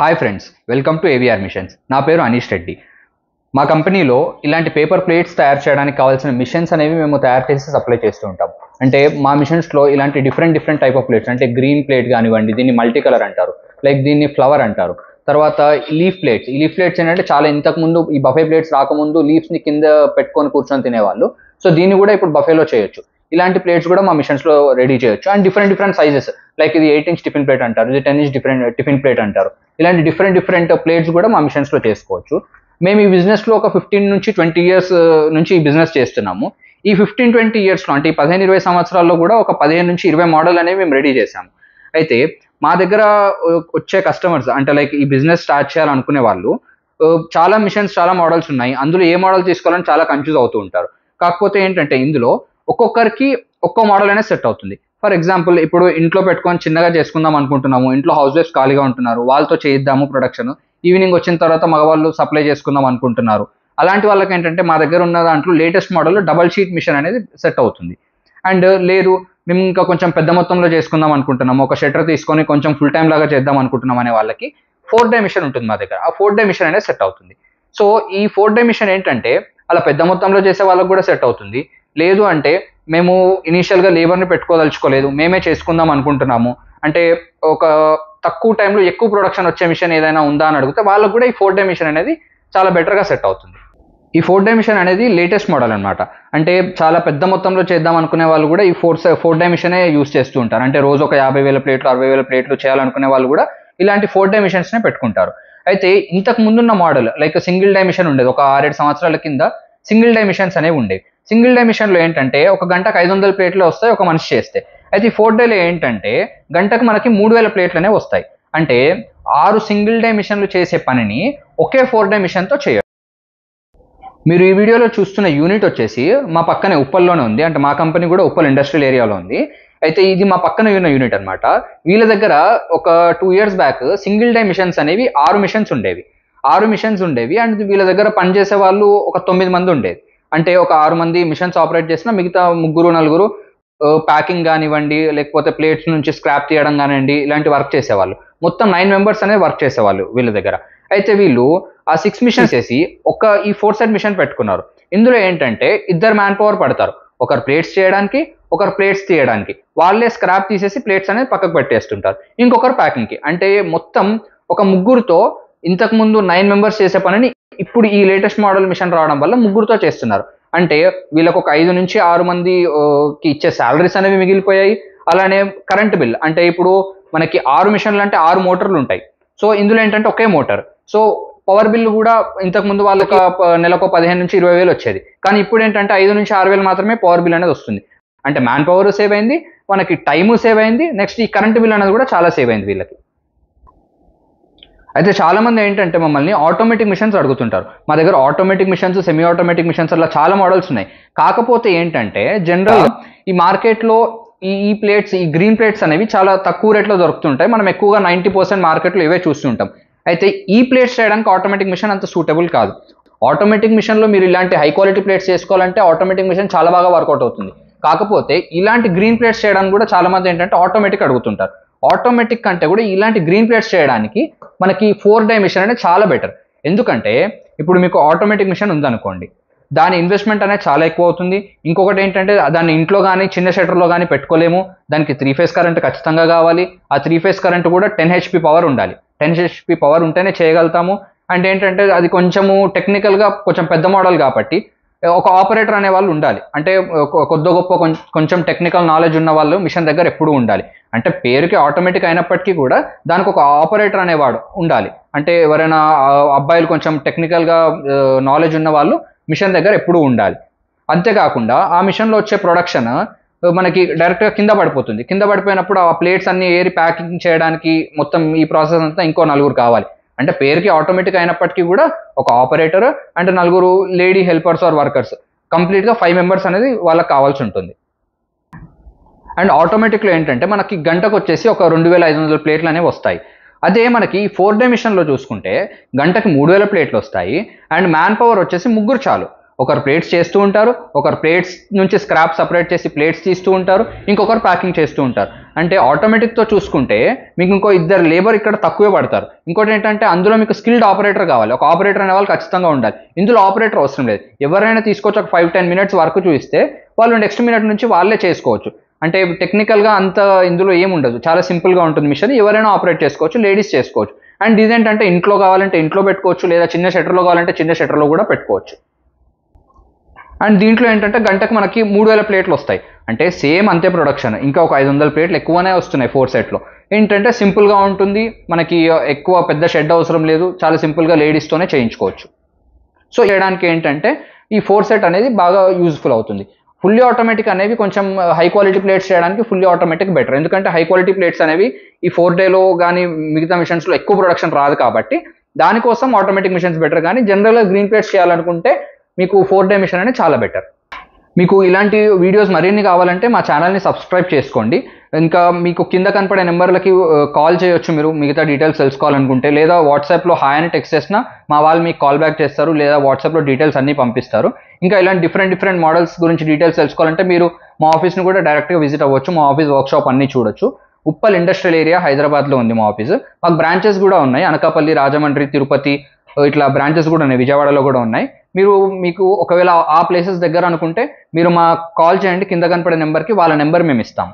Hi friends welcome to AVR machines నా పేరు అనీష్ రెడ్డి మా కంపెనీలో ఇలాంటి పేపర్ ప్లేట్స్ తయారు చేయడానికి కావాల్సిన మిషన్స్ అనేవి మేము తయారు చేసి సప్లై చేస్తూ ఉంటాం. అంటే మా మిషన్స్లో ఇలాంటి different different type of plates అంటే గ్రీన్ ప్లేట్ కానివ్వండి దీన్ని మల్టీ కలర్ అంటారు. లైక్ దీన్ని ఫ్లవర్ అంటారు. తర్వాత లీఫ్ ప్లేట్స్ ఈ లీఫ్ ప్లేట్స్ ఏంటంటే చాలా ఇంతకుముందు ఈ బఫే ప్లేట్స్ రాకముందు లీఫ్స్ని కింద పెట్టుకొని కూర్చొని తినేవాళ్ళు. సో దీన్ని కూడా ఇప్పుడు బఫేలో చేయొచ్చు. ఇలాంటి ప్లేట్స్ కూడా మా మిషన్స్లో రెడీ చేయొచ్చు. And different different sizes like ఇది ఎయిట్ ఇంచ్ టిఫిన్ ప్లేట్ అంటారు ఇది ten inch different tiffin plate అంటారు. ఇలాంటి డిఫరెంట్ డిఫరెంట్ ప్లేట్స్ కూడా మా మిషన్స్లో చేసుకోవచ్చు. మేము ఈ బిజినెస్లో ఒక ఫిఫ్టీన్ నుంచి ట్వంటీ ఇయర్స్ uh, నుంచి ఈ బిజినెస్ చేస్తున్నాము. ఈ ఫిఫ్టీన్ ట్వంటీ ఇయర్స్లో అంటే ఈ పదిహేను ఇరవై సంవత్సరాల్లో కూడా ఒక పదిహేను నుంచి ఇరవై మోడల్ అనేవి మేము రెడీ చేశాము. అయితే మా దగ్గర uh, వచ్చే కస్టమర్స్ అంటే లైక్ ఈ బిజినెస్ స్టార్ట్ చేయాలనుకునే వాళ్ళు uh, చాలా మిషన్స్ చాలా మోడల్స్ ఉన్నాయి. అందులో ఏ మోడల్ తీసుకోవాలని చాలా కన్ఫ్యూజ్ అవుతూ ఉంటారు. కాకపోతే ఏంటంటే ఇందులో ఒక్కొక్కరికి ఒక్కో మోడల్ అనేది సెట్ అవుతుంది. ఫర్ ఎగ్జాంపుల్ ఇప్పుడు ఇంట్లో పెట్టుకొని చిన్నగా చేసుకుందాం అనుకుంటున్నాము ఇంట్లో హౌస్ వైఫ్స్ ఖాళీగా ఉంటున్నారు వాళ్ళతో చేయిద్దాము ప్రొడక్షన్ ఈవినింగ్ వచ్చిన తర్వాత మగవాళ్ళు సప్లై చేసుకుందాం అనుకుంటున్నారు. అలాంటి వాళ్ళకి ఏంటంటే మా దగ్గర ఉన్న దాంట్లో latest model double sheet machine అనేది సెట్ అవుతుంది. అండ్ లేదు మేము ఇంకా కొంచెం పెద్ద మొత్తంలో చేసుకుందాం అనుకుంటున్నాము ఒక షట్టర్ తీసుకొని కొంచెం ఫుల్ టైం లాగా చేద్దాం అనుకుంటున్నాం అనే వాళ్ళకి ఫోర్ డే మిషన్ ఉంటుంది మా దగ్గర. ఆ ఫోర్ డే మిషన్ అనేది సెట్ అవుతుంది. సో ఈ ఫోర్ డే మిషన్ ఏంటంటే అలా పెద్ద మొత్తంలో చేసే వాళ్ళకి కూడా సెట్ అవుతుంది. లేదు అంటే మేము ఇనీషియల్గా లేబర్ని పెట్టుకోదలుచుకోలేదు. మేమే చేసుకుందాం అనుకుంటున్నాము. అంటే ఒక తక్కువ టైంలో ఎక్కువ ప్రొడక్షన్ వచ్చే మిషన్ ఏదైనా ఉందా అని అడిగితే వాళ్ళకు కూడా ఈ ఫోర్ డే మిషన్ అనేది చాలా బెటర్గా సెట్ అవుతుంది. ఈ ఫోర్ డే మిషన్ అనేది లేటెస్ట్ మోడల్ అనమాట అంటే చాలా పెద్ద మొత్తంలో చేద్దాం అనుకునే వాళ్ళు కూడా ఈ ఫోర్ ఫోర్ డే మిషనే యూస్ చేస్తూ ఉంటారు. అంటే రోజు ఒక యాభై వేల ప్లేట్లు అరవై వేల ప్లేట్లు చేయాలనుకునే వాళ్ళు కూడా ఇలాంటి ఫోర్ డే మిషన్స్నే పెట్టుకుంటారు. అయితే ఇంతకు ముందున్న model like single die machine ఉండేది. ఒక ఆరేడు సంవత్సరాల కింద సింగిల్ డే మిషన్స్ అనేవి ఉండేవి. సింగిల్ డే మిషన్లో ఏంటంటే ఒక గంటకు ఐదు వందల ప్లేట్లు వస్తాయి ఒక మనిషి చేస్తే. అయితే ఈ ఫోర్ డేలో ఏంటంటే గంటకు మనకి మూడు వేల ప్లేట్లు అనేవి వస్తాయి. అంటే ఆరు సింగిల్ డే మిషన్లు చేసే పనిని ఒకే ఫోర్ డే మిషన్తో చేయొచ్చు మీరు ఈ వీడియోలో చూస్తున్న యూనిట్ వచ్చేసి మా పక్కనే ఉప్పల్లోనే ఉంది. అంటే మా కంపెనీ కూడా ఉప్పల్ ఇండస్ట్రియల్ ఏరియాలో ఉంది. అయితే ఇది మా పక్కన ఉన్న యూనిట్ అనమాట వీళ్ళ దగ్గర ఒక two years back single die machines అనేవి ఆరు మిషన్స్ ఉండేవి. ఆరు మిషన్స్ ఉండేవి. అండ్ వీళ్ళ దగ్గర పనిచేసే వాళ్ళు ఒక తొమ్మిది మంది ఉండేది. అంటే ఒక ఆరు మంది మిషన్స్ ఆపరేట్ చేసిన మిగతా ముగ్గురు నలుగురు ప్యాకింగ్ కానివ్వండి లేకపోతే ప్లేట్స్ నుంచి స్క్రాప్ తీయడం కానివ్వండి ఇలాంటి వర్క్ చేసేవాళ్ళు. మొత్తం నైన్ మెంబర్స్ అనేది వర్క్ చేసేవాళ్ళు వీళ్ళ దగ్గర. అయితే వీళ్ళు ఆ సిక్స్ మిషన్స్ చేసి ఒక ఈ ఫోర్ సైడ్ మిషన్ పెట్టుకున్నారు. ఇందులో ఏంటంటే ఇద్దరు మ్యాన్ పవర్ పడతారు. ఒకరు ప్లేట్స్ చేయడానికి ఒకరు ప్లేట్స్ తీయడానికి. వాళ్ళే స్క్రాప్ తీసేసి ప్లేట్స్ అనేది పక్కకు పెట్టేస్తుంటారు. ఇంకొకరు ప్యాకింగ్కి అంటే మొత్తం ఒక ముగ్గురుతో ఇంతకు ముందు నైన్ మెంబర్స్ చేసే పనిని ఇప్పుడు ఈ లేటెస్ట్ మోడల్ మిషన్ రావడం వల్ల ముగ్గురుతో చేస్తున్నారు. అంటే వీళ్ళకు ఒక ఐదు నుంచి ఆరు మంది ఇచ్చే శాలరీస్ అనేవి మిగిలిపోయాయి. అలానే కరెంట్ బిల్ అంటే ఇప్పుడు మనకి ఆరు మిషన్లు అంటే ఆరు మోటార్లు ఉంటాయి. సో ఇందులో ఏంటంటే ఒకే మోటార్ సో పవర్ బిల్ కూడా ఇంతకుముందు వాళ్ళకి నెలకు పదిహేను నుంచి ఇరవై వేలు వచ్చేది. కానీ ఇప్పుడు ఏంటంటే ఐదు నుంచి ఆరు వేలు మాత్రమే పవర్ బిల్ అనేది వస్తుంది. అంటే మ్యాన్ పవర్ సేవ్ అయింది మనకి టైము సేవ్ అయింది నెక్స్ట్ ఈ కరెంట్ బిల్ అనేది కూడా చాలా సేవ్ అయింది వీళ్ళకి. అయితే చాలా మంది ఏంటంటే మమ్మల్ని ఆటోమేటిక్ మిషన్స్ అడుగుతుంటారు. మా దగ్గర automatic machines semi automatic machines అలా చాలా మోడల్స్ ఉన్నాయి. కాకపోతే ఏంటంటే జనరల్ ఈ మార్కెట్లో ఈ ఈ ప్లేట్స్ ఈ గ్రీన్ ప్లేట్స్ అనేవి చాలా తక్కువ రేట్లో దొరుకుతుంటాయి. మనం ఎక్కువగా నైంటీ పర్సెంట్ మార్కెట్లో ఇవే చూస్తుంటాం. అయితే ఈ ప్లేట్స్ చేయడానికి ఆటోమేటిక్ మిషన్ అంత సూటబుల్ కాదు. ఆటోమేటిక్ మిషన్లో మీరు ఇలాంటి హై క్వాలిటీ ప్లేట్స్ చేసుకోవాలంటే ఆటోమేటిక్ మిషన్ చాలా బాగా వర్కౌట్ అవుతుంది. కాకపోతే ఇలాంటి గ్రీన్ ప్లేట్స్ చేయడానికి కూడా చాలా మంది ఏంటంటే ఆటోమేటిక్ అడుగుతుంటారు. ఆటోమేటిక్ కంటే కూడా ఇలాంటి గ్రీన్ ప్లేట్స్ చేయడానికి మనకి ఫోర్ డై మిషన్ అనేది చాలా బెటర్ ఎందుకంటే ఇప్పుడు మీకు ఆటోమేటిక్ మిషన్ ఉందనుకోండి దాని ఇన్వెస్ట్మెంట్ అనేది చాలా ఎక్కువ అవుతుంది. ఇంకొకటి ఏంటంటే దాన్ని ఇంట్లో కానీ చిన్న షెటర్లో కానీ పెట్టుకోలేము. దానికి త్రీ ఫేస్ కరెంట్ ఖచ్చితంగా కావాలి. ఆ త్రీ ఫేస్ కరెంట్ కూడా టెన్ హెచ్పి పవర్ ఉండాలి. టెన్ హెచ్పి పవర్ ఉంటేనే చేయగలుగుతాము. అండ్ ఏంటంటే అది కొంచెము టెక్నికల్గా కొంచెం పెద్ద మోడల్ కాబట్టి ఒక ఆపరేటర్ అనే వాళ్ళు ఉండాలి. అంటే కొద్ది గొప్ప కొంచెం టెక్నికల్ నాలెడ్జ్ ఉన్న వాళ్ళు మిషన్ దగ్గర ఎప్పుడూ ఉండాలి. అంటే పేరుకి ఆటోమేటిక్ అయినప్పటికీ కూడా దానికి ఒక ఆపరేటర్ అనేవాడు ఉండాలి. అంటే ఎవరైనా అబ్బాయిలు కొంచెం టెక్నికల్గా నాలెడ్జ్ ఉన్న వాళ్ళు మిషన్ దగ్గర ఎప్పుడూ ఉండాలి. అంతేకాకుండా ఆ మిషన్లో వచ్చే ప్రొడక్షన్ మనకి డైరెక్ట్గా కింద పడిపోతుంది. కింద పడిపోయినప్పుడు ఆ ప్లేట్స్ అన్ని ఏరి ప్యాకింగ్ చేయడానికి మొత్తం ఈ ప్రాసెస్ అంతా ఇంకో నలుగురు కావాలి. అంటే పేరుకి ఆటోమేటిక్ అయినప్పటికీ కూడా ఒక ఆపరేటర్ అండ్ నలుగురు లేడీ హెల్పర్స్ ఆర్ వర్కర్స్ కంప్లీట్గా ఫైవ్ మెంబర్స్ అనేది వాళ్ళకి కావాల్సి ఉంటుంది. అండ్ ఆటోమేటిక్లో ఏంటంటే మనకి గంటకు వచ్చేసి ఒక రెండు వేల ఐదు వందల ప్లేట్లు అనేవి వస్తాయి. అదే మనకి ఫోర్ డే మిషన్లో చూసుకుంటే గంటకి మూడు వేల ప్లేట్లు వస్తాయి. అండ్ మ్యాన్ పవర్ వచ్చేసి ముగ్గురు చాలు. ఒకరు ప్లేట్స్ చేస్తూ ఉంటారు ఒకరు ప్లేట్స్ నుంచి స్క్రాప్ సపరేట్ చేసి ప్లేట్స్ తీస్తూ ఉంటారు ఇంకొకరు ప్యాకింగ్ చేస్తూ ఉంటారు. అంటే ఆటోమేటిక్తో చూసుకుంటే మీకు ఇంకో ఇద్దరు లేబర్ ఇక్కడ తక్కువే పడతారు. ఇంకోటి ఏంటంటే అందులో మీకు స్కిల్డ్ ఆపరేటర్ కావాలి. ఒక ఆపరేటర్ అనే వాళ్ళు ఖచ్చితంగా ఉండాలి. ఇందులో ఆపరేటర్ అవసరం లేదు. ఎవరైనా తీసుకోవచ్చు ఒక ఫైవ్ టెన్ మినిట్స్ వరకు చూస్తే వాళ్ళు నెక్స్ట్ మినిట్ నుంచి వాళ్ళే చేసుకోవచ్చు. అంటే టెక్నికల్గా అంత ఇందులో ఏం ఉండదు. చాలా సింపుల్గా ఉంటుంది మిషన్. ఎవరైనా ఆపరేట్ చేసుకోవచ్చు లేడీస్ చేసుకోవచ్చు. అండ్ ఇదేంటంటే ఇంట్లో కావాలంటే ఇంట్లో పెట్టుకోవచ్చు లేదా చిన్న షెటర్లో కావాలంటే చిన్న షెటర్లో కూడా పెట్టుకోవచ్చు. అండ్ దీంట్లో ఏంటంటే గంటకు మనకి మూడు వేల ప్లేట్లు వస్తాయి. అంటే సేమ్ అంతే ప్రొడక్షన్. ఇంకా ఒక ఐదు వందల ప్లేట్లు ఎక్కువనే వస్తున్నాయి ఫోర్ సెట్లో. ఏంటంటే సింపుల్గా ఉంటుంది. మనకి ఎక్కువ పెద్ద షెడ్ అవసరం లేదు. చాలా సింపుల్గా లేడీస్తోనే చేయించుకోవచ్చు. సో చేయడానికి ఏంటంటే ఈ ఫోర్ సెట్ అనేది బాగా యూజ్ఫుల్ అవుతుంది. ఫుల్లీ ఆటోమేటిక్ అనేవి కొంచెం హై క్వాలిటీ ప్లేట్స్ చేయడానికి ఫుల్లీ ఆటోమేటిక్ బెటర్. ఎందుకంటే హై క్వాలిటీ ప్లేట్స్ అనేవి ఈ ఫోర్ డేలో కానీ మిగతా మిషన్స్లో ఎక్కువ ప్రొడక్షన్ రాదు కాబట్టి దానికోసం ఆటోమేటిక్ మిషన్స్ బెటర్. కానీ జనరల్గా గ్రీన్ ప్లేట్స్ చేయాలనుకుంటే మీకు ఫోర్ డే మిషన్ అనేది చాలా బెటర్ మీకు ఇలాంటి వీడియోస్ మరిన్ని కావాలంటే మా ఛానల్ని సబ్స్క్రైబ్ చేసుకోండి. ఇంకా మీకు కింద కనపడే నెంబర్లకి కాల్ చేయొచ్చు మీరు. మిగతా డీటెయిల్స్ తెలుసుకోవాలనుకుంటే లేదా వాట్సాప్లో హాయ్ అని టెక్స్ట్ చేసినా మా వాళ్ళు మీకు కాల్ బ్యాక్ చేస్తారు లేదా వాట్సాప్లో డీటెయిల్స్ అన్నీ పంపిస్తారు. ఇంకా ఇలాంటి డిఫరెంట్ డిఫరెంట్ మోడల్స్ గురించి డీటెయిల్స్ తెలుసుకోవాలంటే మీరు మా ఆఫీస్ని కూడా డైరెక్ట్గా విజిట్ అవ్వచ్చు. మా ఆఫీస్ వర్క్షాప్ అన్నీ చూడొచ్చు. ఉప్పల్ ఇండస్ట్రియల్ ఏరియా హైదరాబాద్లో ఉంది మా ఆఫీస్ మాకు బ్రాంచెస్ కూడా ఉన్నాయి. అనకాపల్లి రాజమండ్రి తిరుపతి ఇట్లా బ్రాంచెస్ కూడా ఉన్నాయి విజయవాడలో కూడా ఉన్నాయి. మీరు మీకు ఒకవేళ ఆ ప్లేసెస్ దగ్గర అనుకుంటే మీరు మా కాల్ చేయండి కింద కనపడే నెంబర్కి వాళ్ళ నెంబర్ మేము ఇస్తాం.